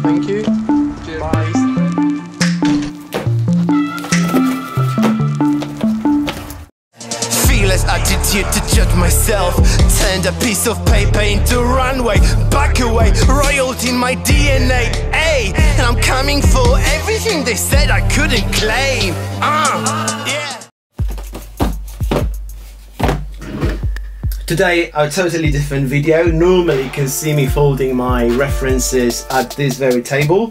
Cheers, thank you. Cheers. Bye. fearless attitude to judge myself. Turned a piece of paper into runway. Back away, royalty in my DNA. Ay, and I'm coming for everything they said I couldn't claim. Uh, yeah. Today, a totally different video. Normally, you can see me folding my references at this very table.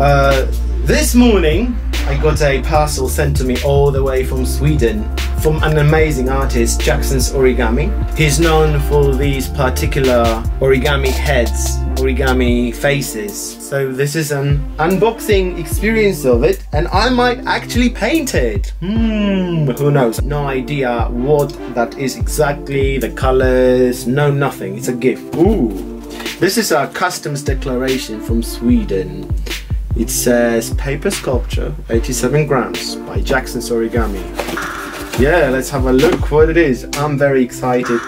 Uh, this morning, I got a parcel sent to me all the way from Sweden from an amazing artist, Jackson's Origami. He's known for these particular origami heads, origami faces. So this is an unboxing experience of it and I might actually paint it. Hmm, who knows? No idea what that is exactly, the colors, no nothing. It's a gift. Ooh. This is a customs declaration from Sweden. It says paper sculpture, 87 grams by Jackson's Origami. Yeah, let's have a look what it is. I'm very excited.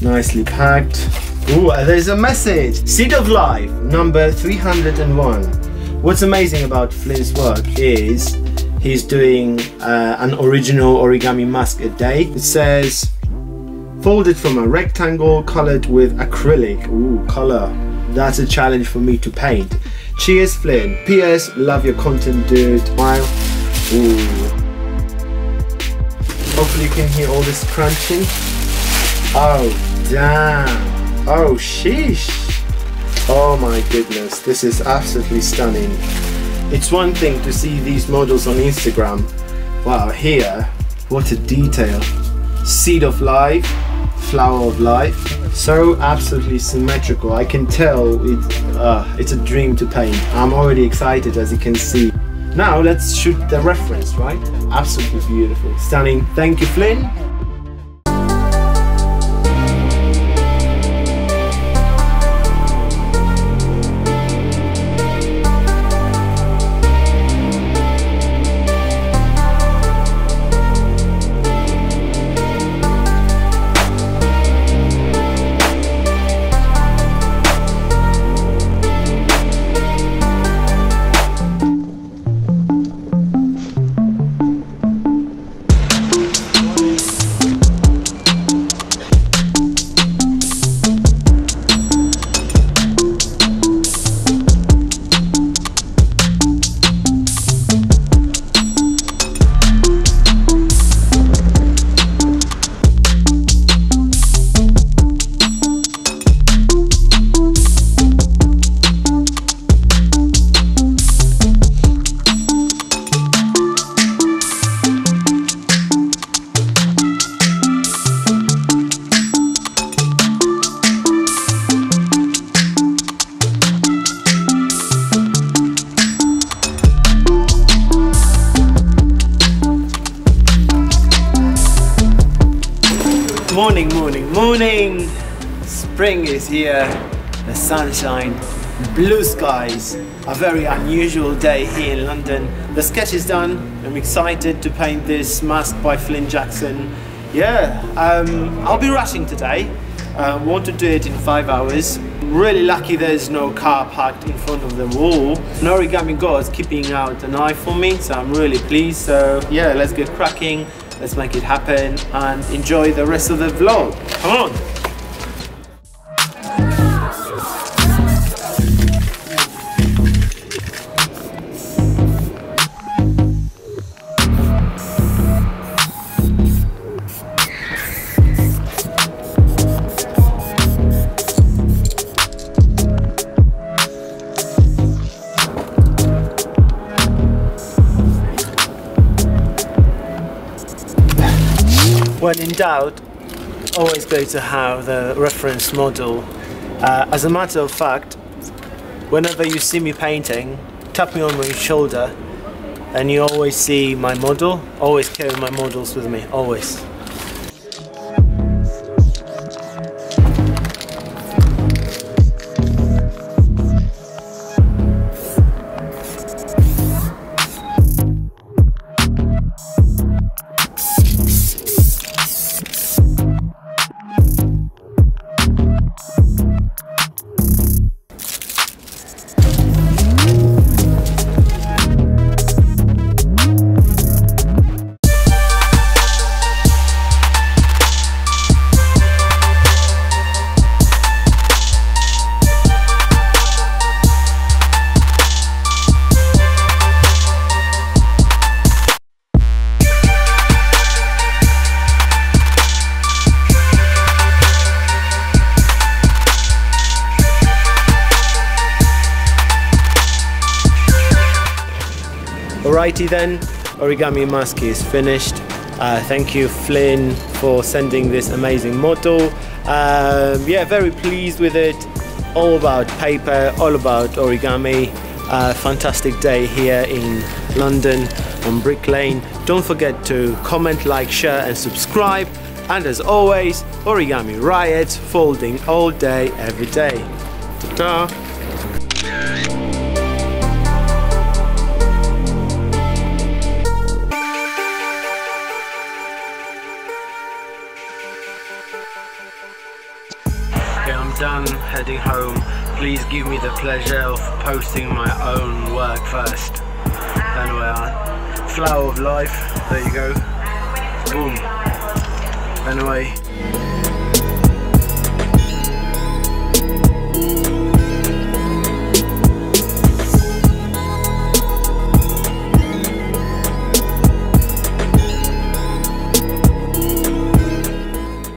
Nicely packed. Ooh, there's a message. Seed of Life, number 301. What's amazing about Flynn's work is he's doing uh, an original origami mask a day. It says, folded from a rectangle colored with acrylic. Ooh, color. That's a challenge for me to paint. Cheers, Flynn. P.S. Love your content, dude. Smile. Ooh. Hopefully you can hear all this crunching. Oh, damn. Oh, sheesh. Oh my goodness, this is absolutely stunning. It's one thing to see these models on Instagram. Wow, here, what a detail. Seed of life, flower of life. So absolutely symmetrical. I can tell it, uh, it's a dream to paint. I'm already excited as you can see. Now let's shoot the reference, right? Absolutely beautiful. Stunning. Thank you, Flynn. Morning! Spring is here, the sunshine, blue skies, a very unusual day here in London. The sketch is done, I'm excited to paint this mask by Flynn Jackson. Yeah, um, I'll be rushing today, uh, want to do it in five hours. Really lucky there's no car parked in front of the wall. An origami god's keeping out an eye for me, so I'm really pleased. So yeah, let's get cracking. Let's make it happen and enjoy the rest of the vlog. Come on! When in doubt, always go to have the reference model. Uh, as a matter of fact, whenever you see me painting, tap me on my shoulder and you always see my model. Always carry my models with me, always. Then, Origami Mask is finished. Uh, thank you Flynn for sending this amazing model. Um, yeah, very pleased with it. All about paper, all about origami. Uh, fantastic day here in London on Brick Lane. Don't forget to comment, like, share and subscribe. And as always, Origami Riot, folding all day, every day. Ta-ta! Give me the pleasure of posting my own work first. Anyway, uh, flower of life. There you go. Boom. Anyway,